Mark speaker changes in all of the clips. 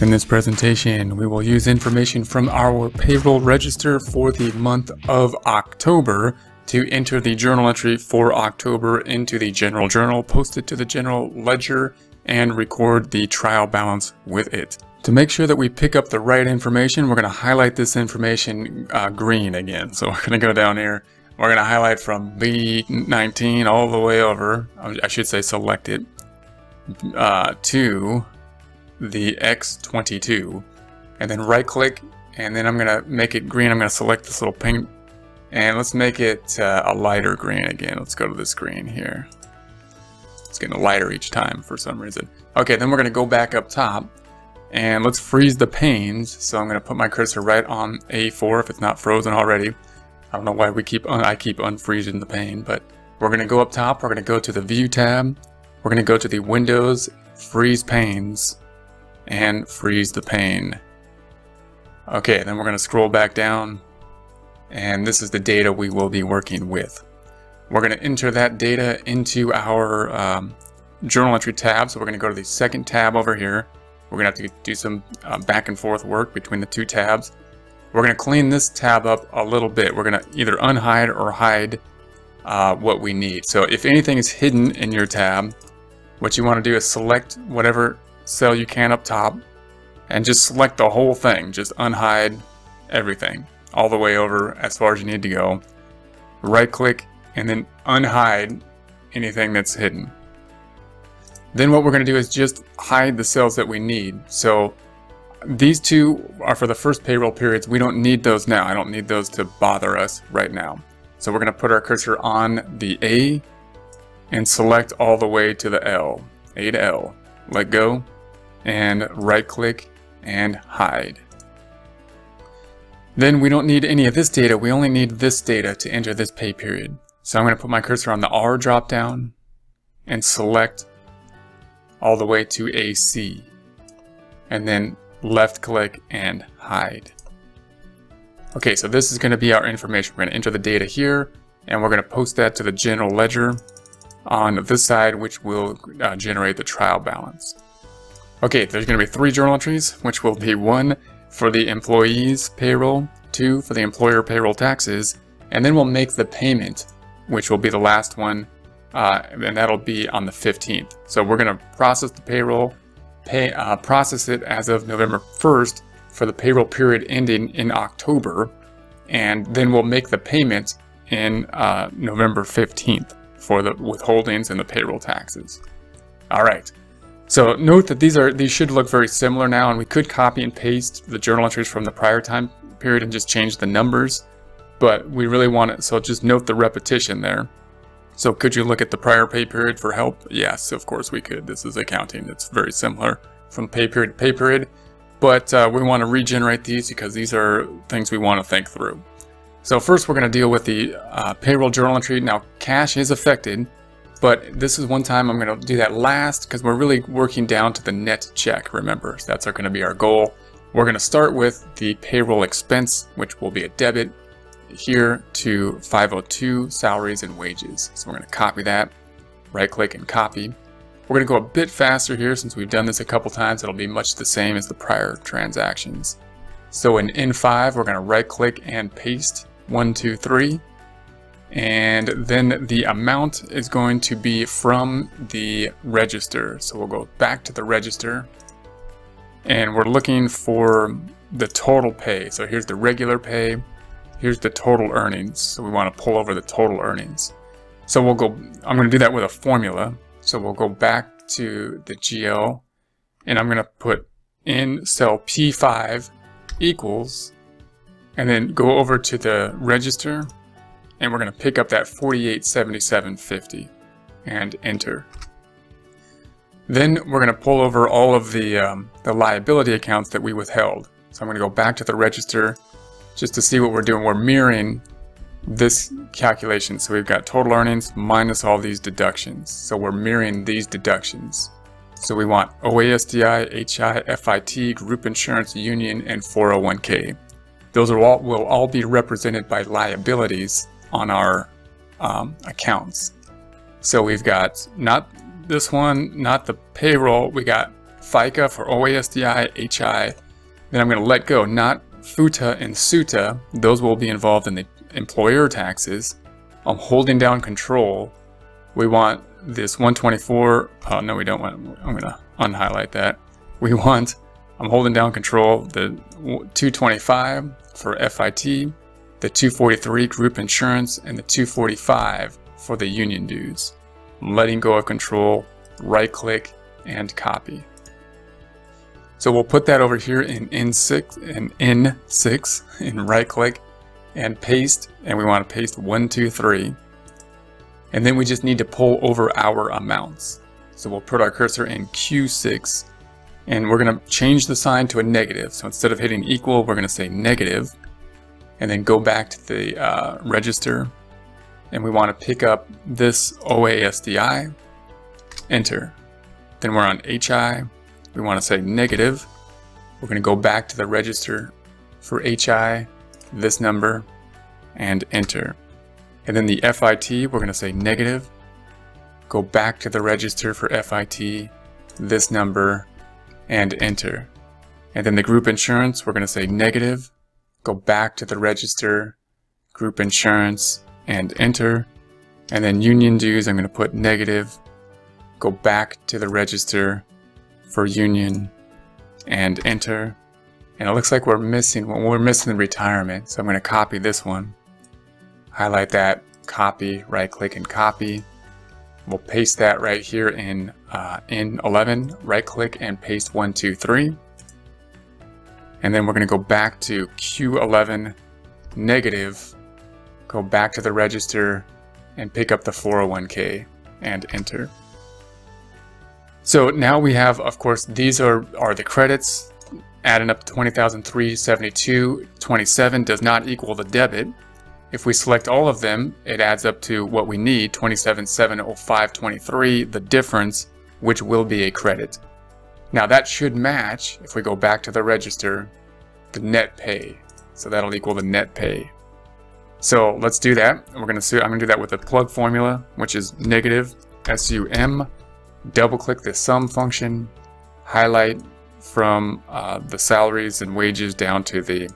Speaker 1: In this presentation, we will use information from our payroll register for the month of October to enter the journal entry for October into the general journal, post it to the general ledger, and record the trial balance with it. To make sure that we pick up the right information, we're going to highlight this information uh, green again. So we're going to go down here. We're going to highlight from B19 all the way over, I should say select it, uh, to the X22 and then right click and then I'm gonna make it green. I'm gonna select this little pink and let's make it uh, a lighter green again. Let's go to this green here. It's getting lighter each time for some reason. Okay then we're gonna go back up top and let's freeze the panes. So I'm gonna put my cursor right on A4 if it's not frozen already. I don't know why we keep I keep unfreezing the pane but we're gonna go up top. We're gonna go to the view tab. We're gonna go to the Windows freeze panes and freeze the pane. Okay, then we're going to scroll back down and this is the data we will be working with. We're going to enter that data into our um, journal entry tab. So we're going to go to the second tab over here. We're going to have to do some uh, back and forth work between the two tabs. We're going to clean this tab up a little bit. We're going to either unhide or hide uh, what we need. So if anything is hidden in your tab, what you want to do is select whatever cell you can up top and just select the whole thing. Just unhide everything all the way over as far as you need to go. Right click and then unhide anything that's hidden. Then what we're going to do is just hide the cells that we need. So these two are for the first payroll periods. We don't need those now. I don't need those to bother us right now. So we're going to put our cursor on the A and select all the way to the L, A to L. Let go and right click and hide. Then we don't need any of this data, we only need this data to enter this pay period. So I'm going to put my cursor on the R dropdown and select all the way to AC. And then left click and hide. Okay, so this is going to be our information. We're going to enter the data here and we're going to post that to the general ledger on this side, which will uh, generate the trial balance. Okay, there's going to be three journal entries, which will be one for the employee's payroll, two for the employer payroll taxes, and then we'll make the payment, which will be the last one, uh, and that'll be on the 15th. So we're going to process the payroll, pay, uh, process it as of November 1st for the payroll period ending in October, and then we'll make the payment in uh, November 15th for the withholdings and the payroll taxes. All right. So note that these are these should look very similar now, and we could copy and paste the journal entries from the prior time period and just change the numbers, but we really want it, so just note the repetition there. So could you look at the prior pay period for help? Yes, of course we could. This is accounting. It's very similar from pay period to pay period, but uh, we want to regenerate these because these are things we want to think through. So first we're going to deal with the uh, payroll journal entry. Now cash is affected but this is one time I'm going to do that last because we're really working down to the net check, remember. So that's going to be our goal. We're going to start with the payroll expense, which will be a debit here to 502 salaries and wages. So we're to copy that, right click and copy. We're going to go a bit faster here since we've done this a couple times. It'll be much the same as the prior transactions. So in N5, we're going to right click and paste 123 and then the amount is going to be from the register. So we'll go back to the register and we're looking for the total pay. So here's the regular pay, here's the total earnings. So we want to pull over the total earnings. So we'll go, I'm going to do that with a formula. So we'll go back to the GL and I'm going to put in cell P5 equals and then go over to the register and we're going to pick up that 4877.50 and enter. Then we're going to pull over all of the, um, the liability accounts that we withheld. So I'm going to go back to the register just to see what we're doing. We're mirroring this calculation. So we've got total earnings minus all these deductions. So we're mirroring these deductions. So we want OASDI, HI, FIT, group insurance, union, and 401k. Those are all, will all be represented by liabilities on our um, accounts. So we've got not this one, not the payroll, we got FICA for OASDI, HI. Then I'm going to let go, not FUTA and SUTA. Those will be involved in the employer taxes. I'm holding down control. We want this 124. Oh, no, we don't want, I'm going to unhighlight that. We want, I'm holding down control, the 225 for FIT, the 243 group insurance, and the 245 for the union dues. Letting go of control, right click, and copy. So we'll put that over here in N6 in N6 and right click and paste and we want to paste one, two, three. And then we just need to pull over our amounts. So we'll put our cursor in Q6 and we're going to change the sign to a negative. So instead of hitting equal, we're going to say negative and then go back to the uh, register and we want to pick up this OASDI, enter. Then we're on HI, we want to say negative. We're going to go back to the register for HI, this number, and enter. And then the FIT, we're going to say negative. Go back to the register for FIT, this number, and enter. And then the group insurance, we're going to say negative. Go back to the register, group insurance, and enter. And then union dues, I'm going to put negative. Go back to the register, for union and enter. And it looks like we're missing, well, we're missing the retirement. So I'm going to copy this one, highlight that, copy, right click and copy. We'll paste that right here in, uh, in 11, right click and paste one, two, three. And then we're going to go back to Q11 negative, go back to the register and pick up the 401k and enter. So now we have, of course, these are, are the credits, adding up to 20,372. 27 does not equal the debit. If we select all of them, it adds up to what we need, 27,705.23, the difference, which will be a credit. Now that should match, if we go back to the register, the net pay. So that'll equal the net pay. So let's do that. We're gonna see, I'm gonna do that with the plug formula, which is negative SUM double click the sum function, highlight from uh, the salaries and wages down to the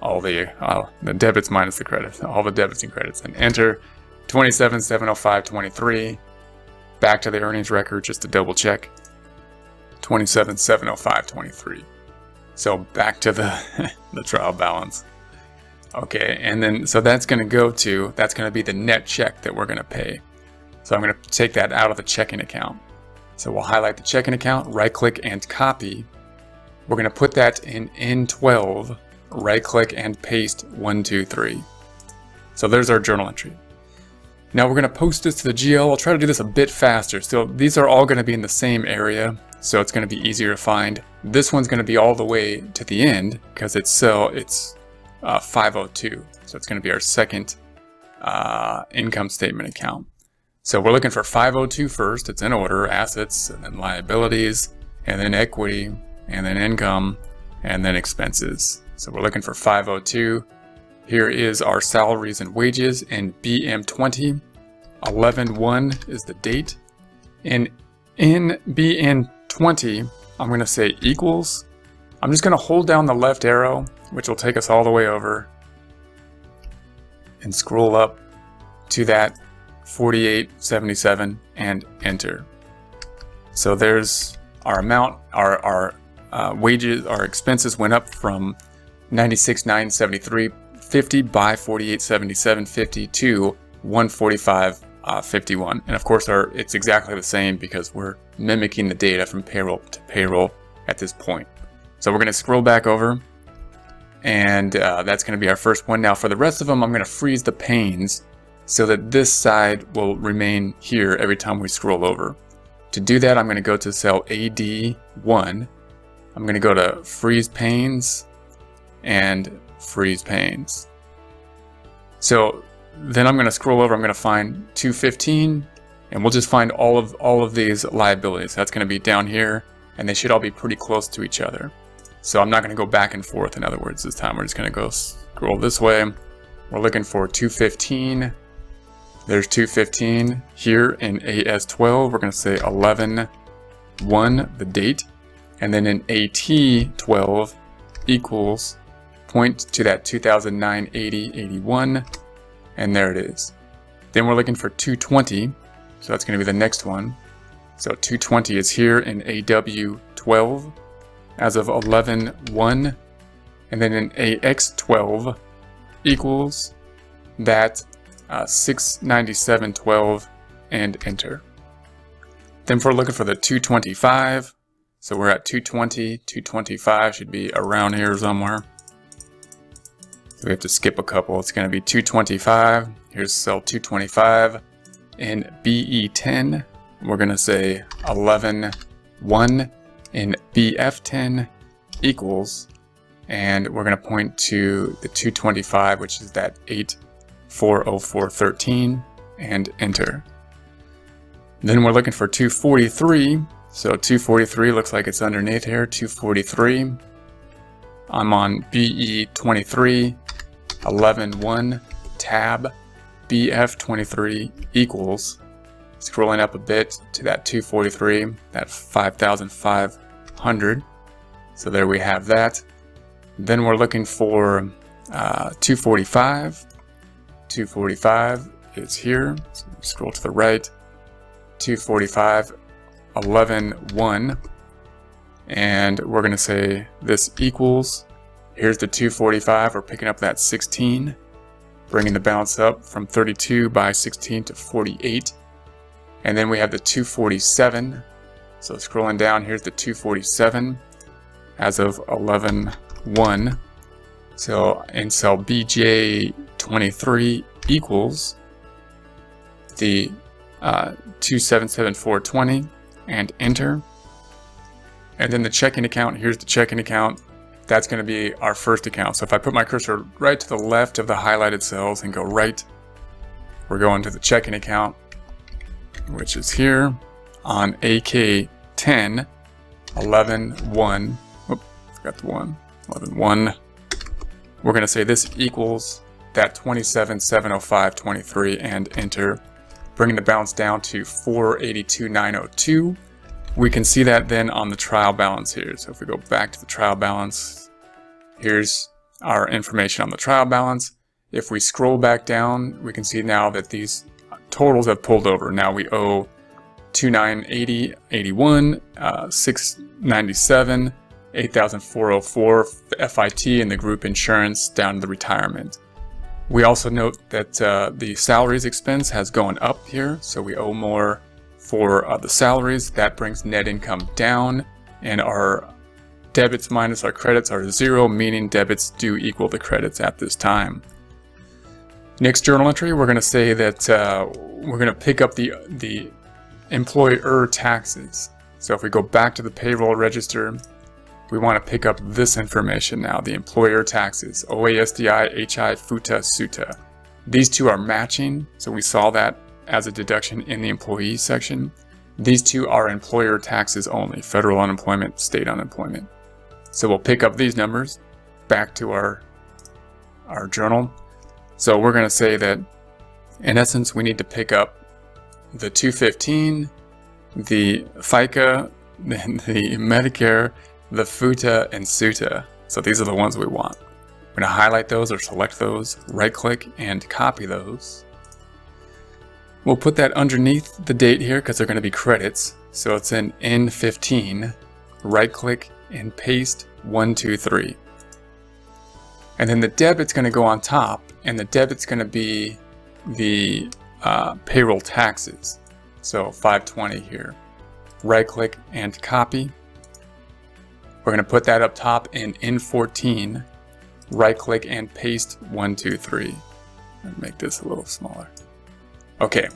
Speaker 1: all the uh, the debits minus the credits, all the debits and credits, and enter 27,705.23. Back to the earnings record just to double check. 27,705.23. So back to the the trial balance. Okay, and then so that's going to go to that's going to be the net check that we're going to pay. So I'm going to take that out of the checking account. So we'll highlight the checking account, right click and copy. We're going to put that in N12, right click and paste 123. So there's our journal entry. Now we're going to post this to the GL. I'll try to do this a bit faster. So these are all going to be in the same area, so it's going to be easier to find. This one's going to be all the way to the end because it's cell it's uh, 502. So it's going to be our second uh, income statement account. So we're looking for 502 first, it's in order, assets, and then liabilities, and then equity, and then income, and then expenses. So we're looking for 502. Here is our salaries and wages in BM20. 11.1 is the date. And in, in BN20, I'm going to say equals. I'm just going to hold down the left arrow, which will take us all the way over, and scroll up to that 4877 and enter. So there's our amount, our, our uh, wages, our expenses went up from 96,973.50 by 4877.50 to 145 uh, 51. And of course, our it's exactly the same because we're mimicking the data from payroll to payroll at this point. So we're going to scroll back over and uh, that's going to be our first one. Now for the rest of them, I'm going to freeze the panes so that this side will remain here every time we scroll over. To do that, I'm going to go to cell AD1. I'm going to go to freeze panes and freeze panes. So then I'm going to scroll over, I'm going to find 215 and we'll just find all of all of these liabilities. That's going to be down here and they should all be pretty close to each other. So I'm not going to go back and forth in other words this time. We're just going to go scroll this way. We're looking for 215 there's 215 here in AS12. We're going to say 11 1, the date. And then in AT12 equals, point to that 2009 80 81, and there it is. Then we're looking for 220, so that's going to be the next one. So 220 is here in AW12 as of 11.1, and then in AX12 equals that uh, 697.12 and enter. Then if we're looking for the 225, so we're at 220, 225 should be around here somewhere. We have to skip a couple. It's going to be 225. Here's cell 225. In BE10, we're going to say 11, 1. In BF10 equals, and we're going to point to the 225, which is that 840413, and enter. Then we're looking for 243. So 243 looks like it's underneath here, 243. I'm on BE23, 11.1, tab, BF23 equals, scrolling up a bit to that 243, that 5,500. So there we have that. Then we're looking for uh, 245. 245 is here. So scroll to the right. 245, 11, 1. And we're going to say this equals, here's the 245, we're picking up that 16, bringing the balance up from 32 by 16 to 48. And then we have the 247. So scrolling down, here's the 247 as of 11, 1. So in cell BJ23 equals the uh, 277420 and enter. And then the checking account, here's the checking account. That's going to be our first account. So if I put my cursor right to the left of the highlighted cells and go right, we're going to the checking account, which is here on AK10 11 1. Oop, forgot the 1. 11 1. We're going to say this equals that 27 705 23 and enter bringing the balance down to 482,902. We can see that then on the trial balance here. So if we go back to the trial balance, here's our information on the trial balance. If we scroll back down, we can see now that these totals have pulled over. Now we owe 2980, 81, uh, 697, 8404 FIT and the group insurance down to the retirement. We also note that uh, the salaries expense has gone up here, so we owe more for uh, the salaries. That brings net income down, and our debits minus our credits are zero, meaning debits do equal the credits at this time. Next journal entry, we're going to say that uh, we're going to pick up the, the employer taxes. So if we go back to the payroll register, we want to pick up this information now, the employer taxes, OASDI, HI, FUTA, SUTA. These two are matching, so we saw that as a deduction in the employee section. These two are employer taxes only, federal unemployment, state unemployment. So we'll pick up these numbers back to our, our journal. So we're going to say that in essence, we need to pick up the 215, the FICA, the Medicare, the futa and suta. So these are the ones we want. We're going to highlight those or select those, right click and copy those. We'll put that underneath the date here because they're going to be credits. So it's in N15, right click and paste 123. And then the debit's going to go on top and the debit's going to be the uh, payroll taxes. So 520 here. Right click and copy we're going to put that up top in N14, right click and paste 123. Make this a little smaller. Okay,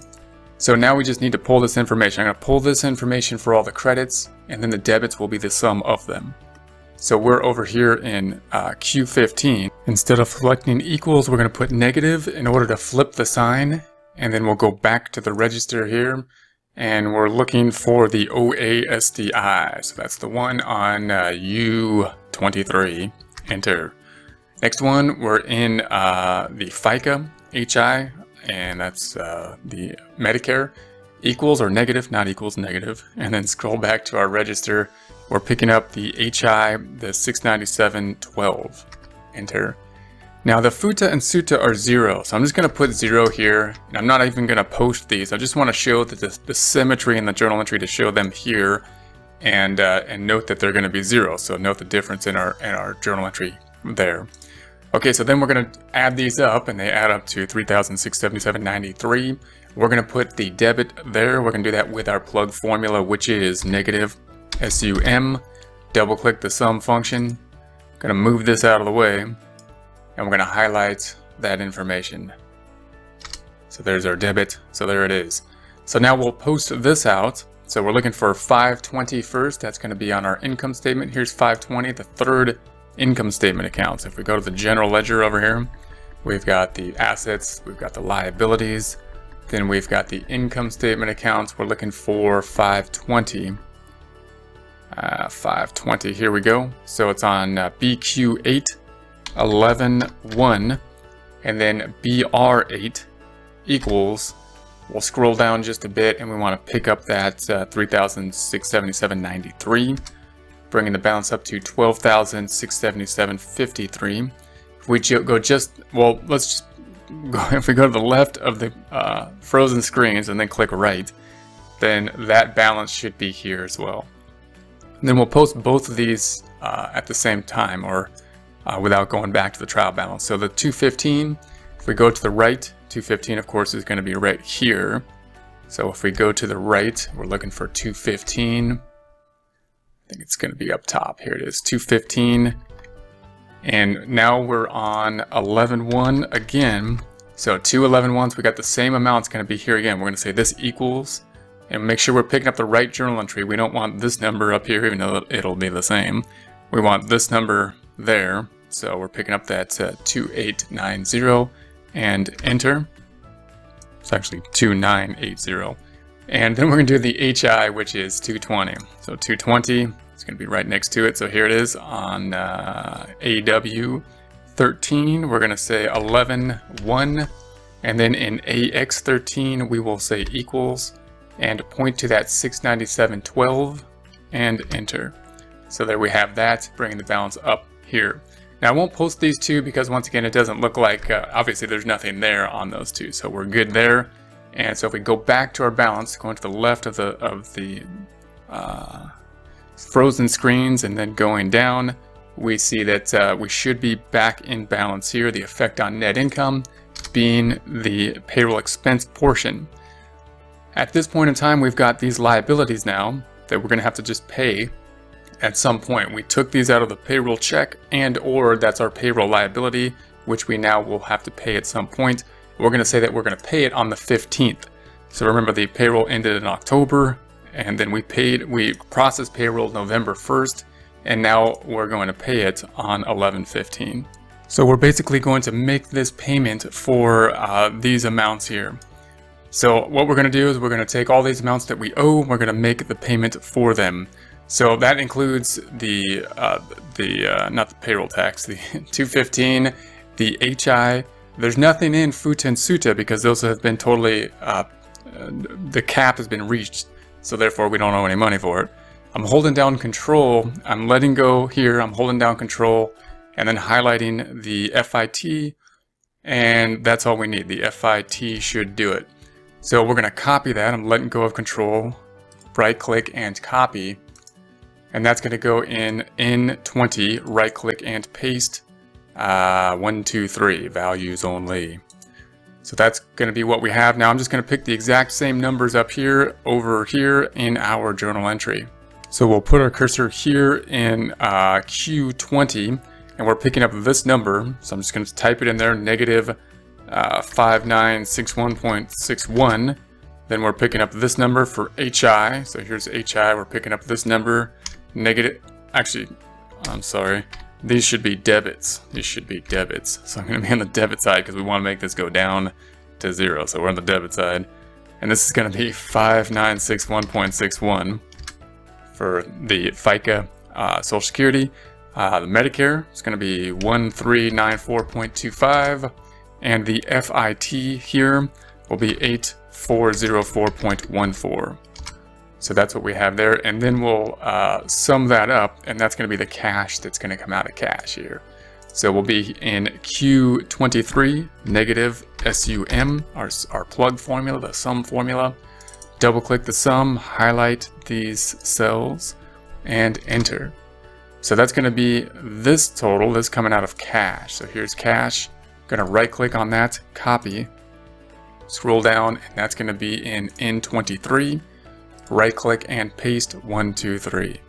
Speaker 1: so now we just need to pull this information. I'm going to pull this information for all the credits, and then the debits will be the sum of them. So we're over here in uh, Q15. Instead of selecting equals, we're going to put negative in order to flip the sign, and then we'll go back to the register here and we're looking for the OASDI. So that's the one on uh, U23. Enter. Next one, we're in uh, the FICA HI, and that's uh, the Medicare. Equals or negative, not equals, negative. And then scroll back to our register, we're picking up the HI, the 69712. Enter. Now the FUTA and SUTA are zero, so I'm just going to put zero here. And I'm not even going to post these. I just want to show the, the, the, symmetry in the journal entry to show them here and uh, and note that they're going to be zero. So note the difference in our, in our journal entry there. Okay, so then we're going to add these up and they add up to 3,677.93. We're going to put the debit there. We're going to do that with our plug formula, which is negative SUM. Double click the sum function. Going to move this out of the way and we're going to highlight that information. So there's our debit. So there it is. So now we'll post this out. So we're looking for 520 first. That's going to be on our income statement. Here's 520, the third income statement account. So if we go to the general ledger over here, we've got the assets, we've got the liabilities, then we've got the income statement accounts. We're looking for 520. Uh, 520, here we go. So it's on uh, BQ8 11, 1, and then BR8 equals, we'll scroll down just a bit and we want to pick up that uh, 3,677.93, bringing the balance up to 12,677.53. If we go just, well, let's just if we go to the left of the uh, frozen screens and then click right, then that balance should be here as well. And then we'll post both of these uh, at the same time, or uh, without going back to the trial balance. So the 215, if we go to the right, 215 of course is going to be right here. So if we go to the right, we're looking for 215. I think it's going to be up top. Here it is, 215. And now we're on 11.1 again. So two 11.1s, we got the same amount. It's going to be here again. We're going to say this equals, and make sure we're picking up the right journal entry. We don't want this number up here, even though it'll be the same. We want this number there. So we're picking up that uh, 2890 and enter. It's actually 2980. And then we're to do the HI, which is 220. So 220 is going to be right next to it. So here it is on uh, AW 13. We're going to say 11, 1. And then in AX13, we will say equals and point to that 697.12 and enter. So there we have that, bringing the balance up here. Now I won't post these two because once again it doesn't look like, uh, obviously there's nothing there on those two, so we're good there. And so if we go back to our balance, going to the left of the, of the uh, frozen screens and then going down, we see that uh, we should be back in balance here, the effect on net income being the payroll expense portion. At this point in time, we've got these liabilities now that we're going to have to just pay at some point. We took these out of the payroll check and or that's our payroll liability, which we now will have to pay at some point. We're going to say that we're going to pay it on the 15th. So remember the payroll ended in October and then we paid, we processed payroll November 1st and now we're going to pay it on 11-15. So we're basically going to make this payment for uh, these amounts here. So what we're going to do is we're going to take all these amounts that we owe, we're going to make the payment for them. So that includes the uh, the uh, not the payroll tax, the 215, the HI. There's nothing in Futa and Suta because those have been totally uh, the cap has been reached, so therefore we don't owe any money for it. I'm holding down control. I'm letting go here. I'm holding down control and then highlighting the FIT and that's all we need. The FIT should do it. So we're going to copy that. I'm letting go of control, right click and copy and that's going to go in N20, right click and paste, uh, one, two, three, values only. So that's going to be what we have. Now I'm just going to pick the exact same numbers up here over here in our journal entry. So we'll put our cursor here in uh, Q20 and we're picking up this number. So I'm just going to type it in there, negative uh, 5961.61. Then we're picking up this number for HI. So here's HI, we're picking up this number negative, actually, I'm sorry. These should be debits. These should be debits. So I'm going to be on the debit side because we want to make this go down to zero. So we're on the debit side. And this is going to be 5961.61 for the FICA uh, Social Security. Uh, the Medicare is going to be 1394.25. And the FIT here will be 8404.14. So that's what we have there. And then we'll uh, sum that up, and that's going to be the cash that's going to come out of cash here. So we'll be in Q23, negative SUM, our, our plug formula, the sum formula. Double click the sum, highlight these cells, and enter. So that's going to be this total that's coming out of cash. So here's cash. Going to right click on that, copy, scroll down, and that's going to be in N23. Right click and paste 123.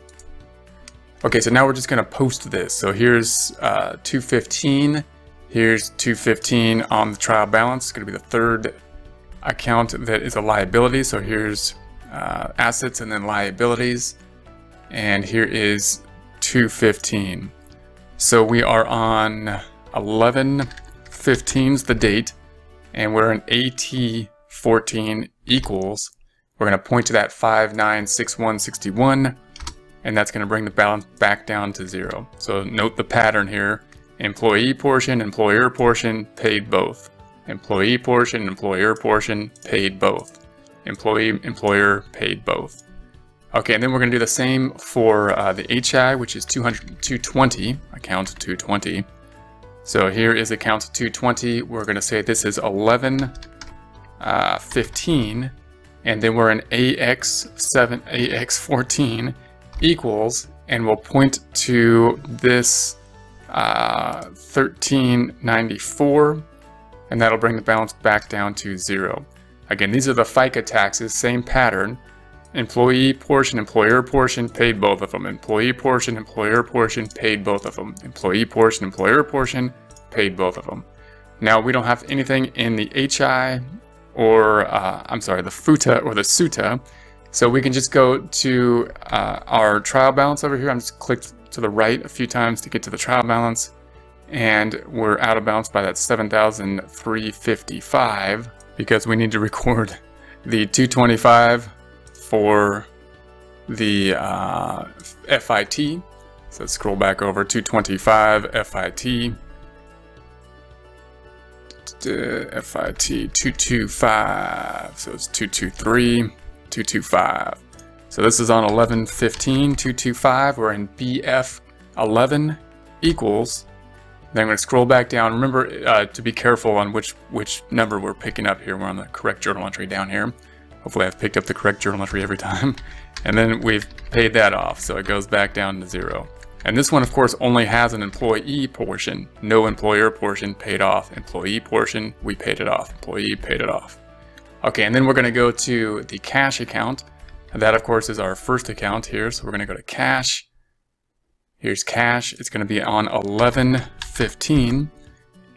Speaker 1: Okay, so now we're just going to post this. So here's uh, 215. Here's 215 on the trial balance. It's going to be the third account that is a liability. So here's uh, assets and then liabilities. And here is 215. So we are on 11 15's the date. And we're in AT 14 equals. We're going to point to that 596161 and that's going to bring the balance back down to zero. So note the pattern here. Employee portion, employer portion, paid both. Employee portion, employer portion, paid both. Employee, employer, paid both. Okay, and then we're going to do the same for uh, the HI, which is 200, 220, account 220. So here is account 220. We're going to say this is 11, uh, 15, and then we're in AX7, AX14, equals, and we'll point to this uh, 1394, and that'll bring the balance back down to zero. Again, these are the FICA taxes, same pattern. Employee portion, employer portion, paid both of them. Employee portion, employer portion, paid both of them. Employee portion, employer portion, paid both of them. Now, we don't have anything in the HI or, uh, I'm sorry, the FUTA or the SUTA, so we can just go to uh, our trial balance over here. I'm just clicked to the right a few times to get to the trial balance. And we're out of balance by that 7,355 because we need to record the 225 for the uh, FIT. So scroll back over 225 FIT. FIT 225, so it's 223. 225. So this is on 1115, 225. We're in BF 11 equals. Then I'm going to scroll back down. Remember uh, to be careful on which, which number we're picking up here. We're on the correct journal entry down here. Hopefully I've picked up the correct journal entry every time. And then we've paid that off, so it goes back down to zero. And this one, of course, only has an employee portion. No employer portion paid off. Employee portion, we paid it off. Employee paid it off. Okay, and then we're going to go to the cash account. And that, of course, is our first account here. So we're going to go to cash. Here's cash. It's going to be on 1115.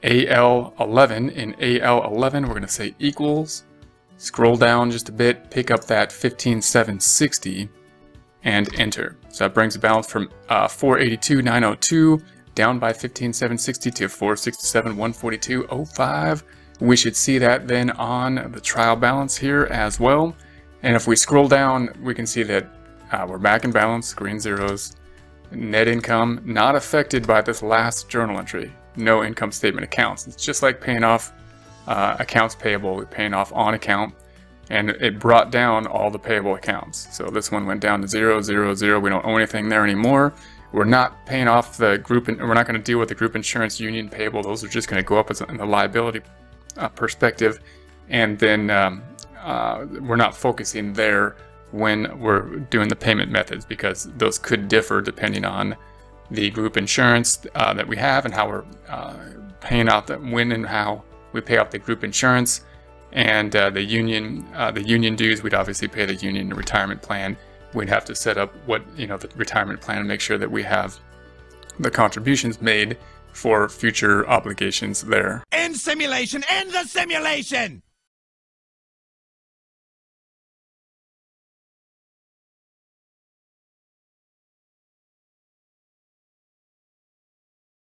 Speaker 1: AL11. In AL11, we're going to say equals. Scroll down just a bit, pick up that 15760 and enter. So that brings the balance from uh, 482,902 down by 15,760 to 467,142.05. We should see that then on the trial balance here as well. And if we scroll down, we can see that uh, we're back in balance, green zeros. Net income not affected by this last journal entry. No income statement accounts. It's just like paying off uh, accounts payable, paying off on account, and it brought down all the payable accounts. So this one went down to zero, zero, zero. We don't owe anything there anymore. We're not paying off the group, and we're not going to deal with the group insurance union payable. Those are just going to go up as in the liability uh, perspective, and then um, uh, we're not focusing there when we're doing the payment methods because those could differ depending on the group insurance uh, that we have and how we're uh, paying out the when and how we pay off the group insurance and uh, the union uh, the union dues we'd obviously pay the union retirement plan we'd have to set up what you know the retirement plan and make sure that we have the contributions made for future obligations there.
Speaker 2: End simulation! End the simulation!